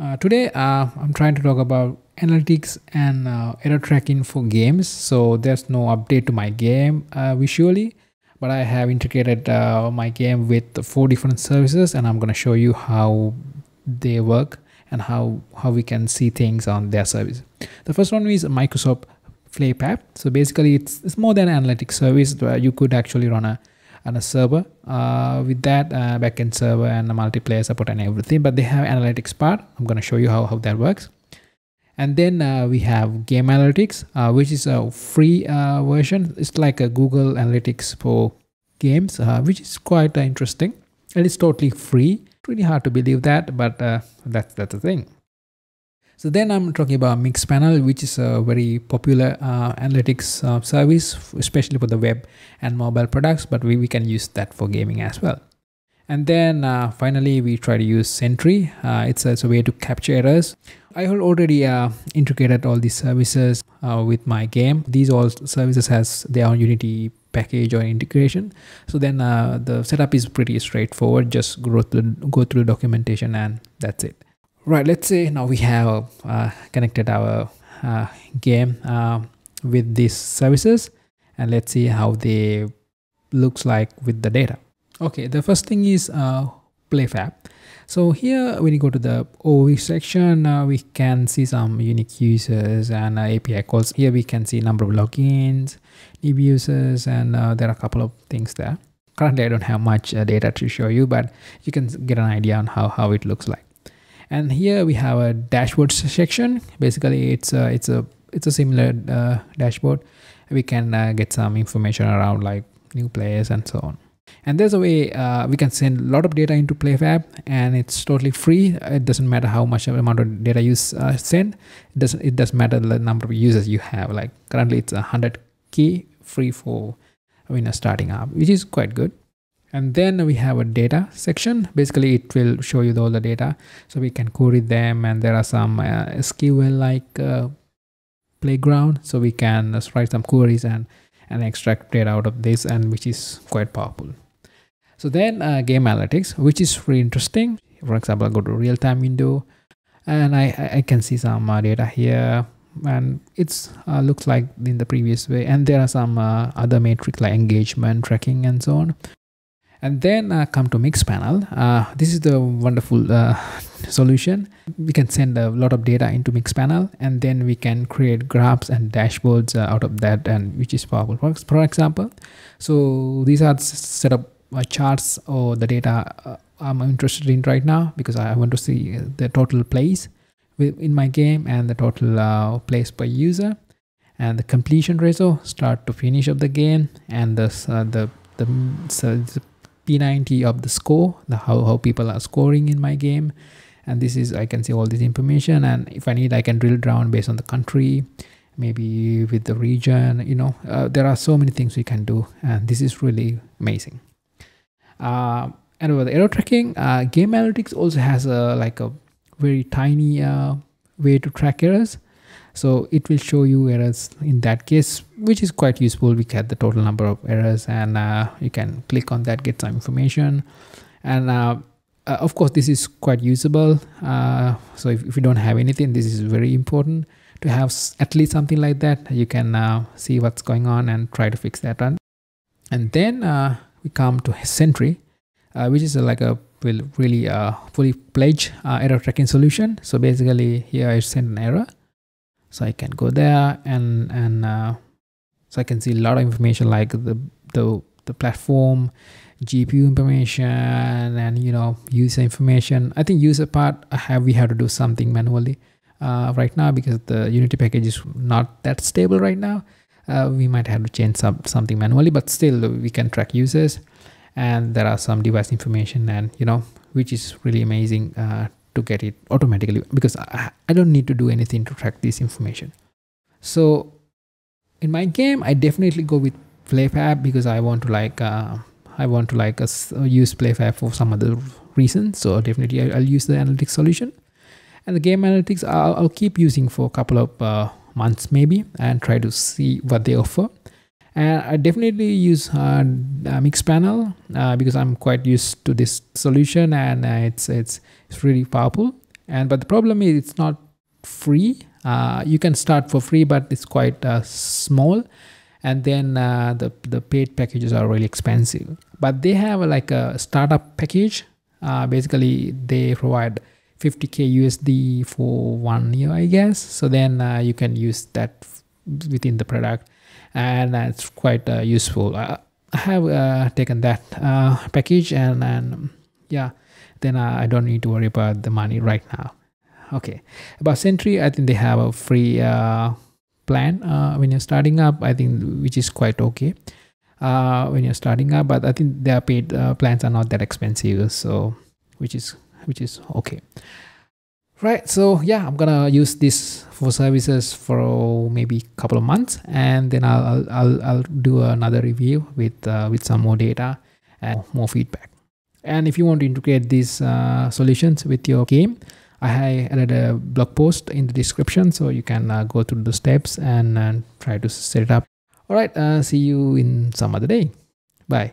Uh, today, uh, I'm trying to talk about analytics and uh, error tracking for games. So there's no update to my game uh, visually, but I have integrated uh, my game with four different services, and I'm going to show you how they work and how how we can see things on their service. The first one is Microsoft PlayFab. So basically, it's it's more than an analytics service where you could actually run a and a server. Uh, with that uh, backend server and a multiplayer support and everything but they have analytics part. I'm going to show you how, how that works. And then uh, we have game analytics uh, which is a free uh, version. It's like a google analytics for games uh, which is quite interesting. And it's totally free. Really hard to believe that but that's that's the thing so then I'm talking about Mixpanel, which is a very popular uh, analytics uh, service, especially for the web and mobile products, but we, we can use that for gaming as well. And then uh, finally, we try to use Sentry. Uh, it's, it's, a way to capture errors. I already uh, integrated all these services uh, with my game. These all services has their own Unity package or integration. So then the setup is pretty straightforward. Just go through, go through documentation and that's it right let's say now we have uh, connected our uh, game uh, with these services and let's see how they looks like with the data. Okay the first thing is uh, playfab so here when you go to the OV section uh, we can see some unique users and uh, API calls. Here we can see number of logins new users and there are a couple of things there. Currently I don't have much data to show you but you can get an idea on how, how it looks like and here we have a dashboard section. Basically it's a it's a it's a similar uh, dashboard. We can uh, get some information around like new players and so on. And there's a way uh, we can send a lot of data into playfab and it's totally free. It doesn't matter how much amount of data you uh, send. It doesn't it doesn't matter the number of users you have. Like currently it's a 100 key free for when you're starting up which is quite good and then we have a data section. Basically it will show you all the data. So we can query them and there are some uh, sql like uh, playground. So we can write some queries and and extract data out of this and which is quite powerful. So then uh, game analytics which is really interesting. For example i go to real-time window and i i can see some uh, data here. And it's uh, looks like in the previous way. And there are some uh, other metrics like engagement tracking and so on and then uh, come to Mixpanel uh, this is the wonderful uh, solution. We can send a lot of data into Mixpanel and then we can create graphs and dashboards uh, out of that and which is powerful. For, for example so these are set up uh, charts or the data uh, i'm interested in right now because i want to see the total plays in my game and the total plays per user. And the completion ratio start to finish of the game and the the the, so the p90 of the score the how, how people are scoring in my game. And this is i can see all this information. And if i need i can drill down based on the country maybe with the region you know. Uh, there are so many things we can do. And this is really amazing. Uh, and with the error tracking uh, game analytics also has a like a very tiny uh, way to track errors so it will show you errors in that case which is quite useful. We get the total number of errors and uh, you can click on that get some information. And uh, uh, of course this is quite usable. Uh, so if, if, you don't have anything this is very important to have at least something like that. You can uh, see what's going on and try to fix that one. And then uh, we come to Sentry which is like a really fully pledged error tracking solution. So basically here I send an error so i can go there and and uh, so i can see a lot of information like the the the platform gpu information and you know user information. I think user part I have we have to do something manually uh, right now because the unity package is not that stable right now. Uh, we might have to change some something manually but still we can track users. And there are some device information and you know which is really amazing uh, to get it automatically because I, I don't need to do anything to track this information. So in my game, I definitely go with PlayFab because I want to like uh, I want to like uh, use PlayFab for some other reason. So definitely I'll, use the analytics solution. And the game analytics I'll, I'll keep using for a couple of uh, months maybe and try to see what they offer and I definitely use uh, Mixpanel uh, because I'm quite used to this solution and uh, it's it's it's really powerful. And but the problem is it's not free. Uh, you can start for free but it's quite uh, small. And then uh, the the paid packages are really expensive. But they have like a startup package. Uh, basically they provide 50k usd for one year i guess. So then uh, you can use that within the product and it's quite uh, useful. I, I have uh, taken that uh, package and, and yeah then i don't need to worry about the money right now. Okay. About sentry i think they have a free uh, plan uh, when you're starting up i think which is quite okay uh, when you're starting up but i think their paid uh, plans are not that expensive so which is which is okay right so yeah i'm gonna use this for services for maybe a couple of months and then i'll i'll, I'll do another review with uh, with some more data and more feedback. And if you want to integrate these uh, solutions with your game i added a blog post in the description so you can uh, go through the steps and, and try to set it up. All right uh, see you in some other day. Bye